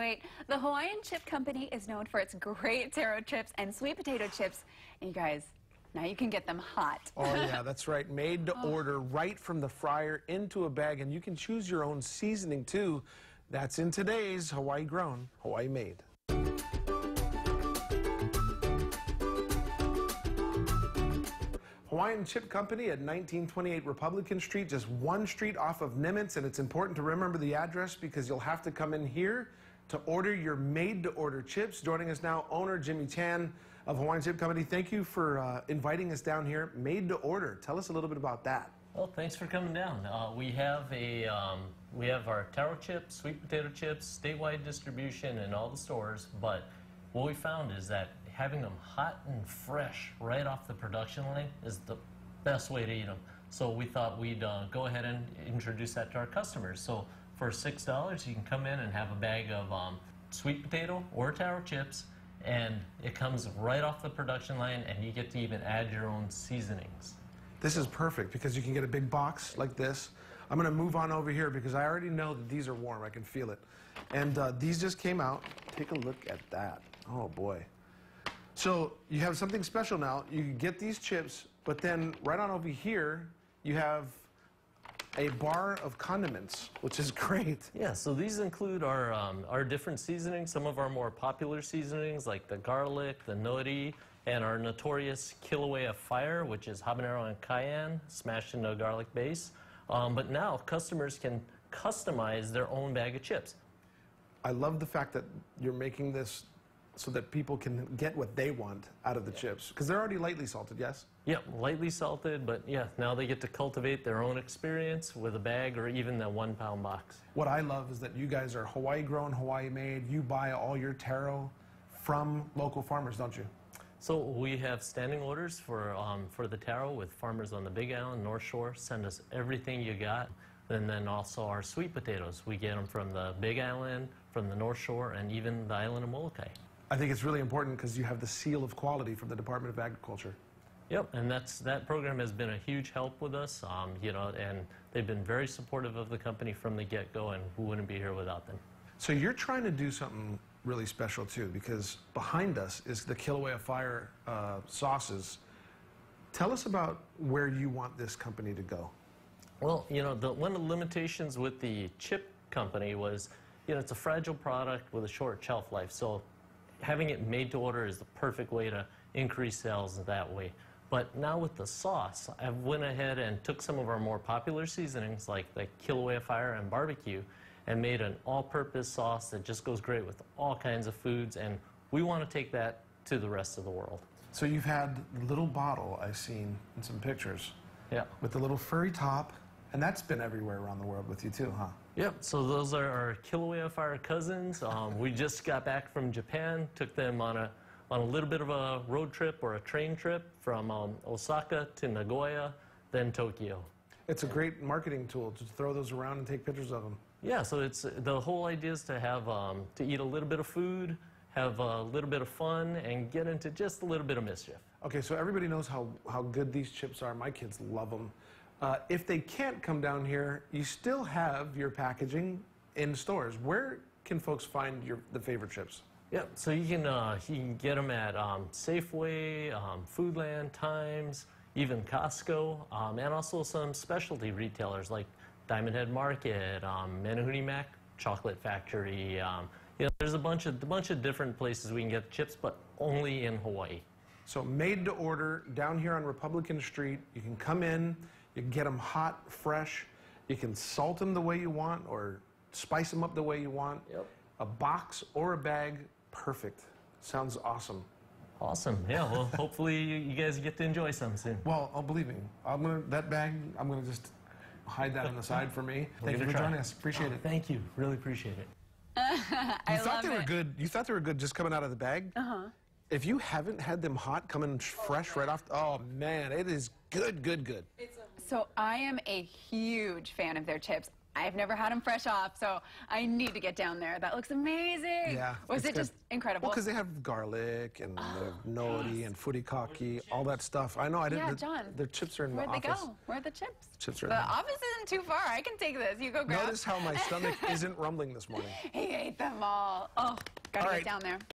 Wait, the Hawaiian Chip Company is known for its great taro chips and sweet potato chips. And you guys, now you can get them hot. Oh, yeah, that's right. Made to oh. order right from the fryer into a bag, and you can choose your own seasoning too. That's in today's Hawaii Grown, Hawaii Made. Hawaiian Chip Company at 1928 Republican Street, just one street off of Nimitz, and it's important to remember the address because you'll have to come in here to order your made-to-order chips. Joining us now, owner Jimmy Tan of Hawaiian Chip Company. Thank you for uh, inviting us down here. Made to order. Tell us a little bit about that. Well, thanks for coming down. Uh, we have a um, we have our taro chips, sweet potato chips, statewide distribution in all the stores. But what we found is that having them hot and fresh right off the production line is the best way to eat them. So we thought we'd uh, go ahead and introduce that to our customers. So for six dollars, you can come in and have a bag of um, sweet potato or taro chips, and it comes right off the production line, and you get to even add your own seasonings. This is perfect because you can get a big box like this. I'm going to move on over here because I already know that these are warm. I can feel it. And uh, these just came out. Take a look at that. Oh, boy. So you have something special now. You can get these chips, but then right on over here, you have a bar of condiments, which is great. Yeah, so these include our, um, our different seasonings, some of our more popular seasonings like the garlic, the nori, and our notorious Kilauea Fire, which is habanero and cayenne smashed into a garlic base. Um, but now customers can customize their own bag of chips. I love the fact that you're making this so that people can get what they want out of the chips. Because they're already lightly salted, yes? Yep, lightly salted, but yeah, now they get to cultivate their own experience with a bag or even the one pound box. What I love is that you guys are Hawaii grown, Hawaii made. You buy all your taro from local farmers, don't you? So we have standing orders for, um, for the taro with farmers on the Big Island, North Shore. Send us everything you got. And then also our sweet potatoes. We get them from the Big Island, from the North Shore, and even the island of Molokai. I think it's really important because you have the seal of quality from the Department of Agriculture. Yep, and that's that program has been a huge help with us. Um, you know, and they've been very supportive of the company from the get-go, and we wouldn't be here without them. So you're trying to do something really special too, because behind us is the Kilauea Fire uh, sauces. Tell us about where you want this company to go. Well, you know, the, one of the limitations with the chip company was, you know, it's a fragile product with a short shelf life. So having it made to order is the perfect way to increase sales that way. But now with the sauce, I went ahead and took some of our more popular seasonings like the Kilauea Fire and barbecue and made an all-purpose sauce that just goes great with all kinds of foods and we want to take that to the rest of the world. So you've had the little bottle I've seen in some pictures. Yeah. With the little furry top, and that's been everywhere around the world with you too, huh? Yep, so those are our Kilauea Fire cousins. Um, we just got back from Japan, took them on a, on a little bit of a road trip or a train trip from um, Osaka to Nagoya, then Tokyo. It's a great marketing tool to throw those around and take pictures of them. Yeah, so it's the whole idea is to have um, to eat a little bit of food, have a little bit of fun, and get into just a little bit of mischief. Okay, so everybody knows how, how good these chips are. My kids love them. Uh, if they can't come down here, you still have your packaging in stores. Where can folks find your the favorite chips? Yep, so you can, uh, you can get them at um, Safeway, um, Foodland, Times, even Costco, um, and also some specialty retailers like Diamond Head Market, um, Mac Chocolate Factory. Um, you know, there's a bunch of a bunch of different places we can get chips, but only in Hawaii. So made to order down here on Republican Street. You can come in, you can get them hot, fresh. You can salt them the way you want or spice them up the way you want. Yep. A box or a bag, perfect. Sounds awesome. Awesome. Yeah. Well, hopefully you guys get to enjoy some soon. Well, oh, believe me, I'm gonna that bag. I'm gonna just hide that on the side for me. We're Thank you for try. joining us. Appreciate Oh, it. Thank you. Really appreciate it. I You thought love they were it. good. You thought they were good just coming out of the bag. Uh huh. If you haven't had them hot, coming fresh right off. Oh man, it is good, good, good. So I am a huge fan of their chips. I've never had them fresh off, so I need to get down there. That looks amazing. Yeah. Was it good. just incredible? Well, because they have garlic and oh, nori and furikake, all that stuff. I know. I didn't. Yeah, the- John. Their chips are in Where'd the they office. go? Where are the chips? Chips are in The the- office isn't too far. I can take this. You go grab. Notice how my stomach isn't rumbling this morning. He ate them all. Oh, gotta All get down there.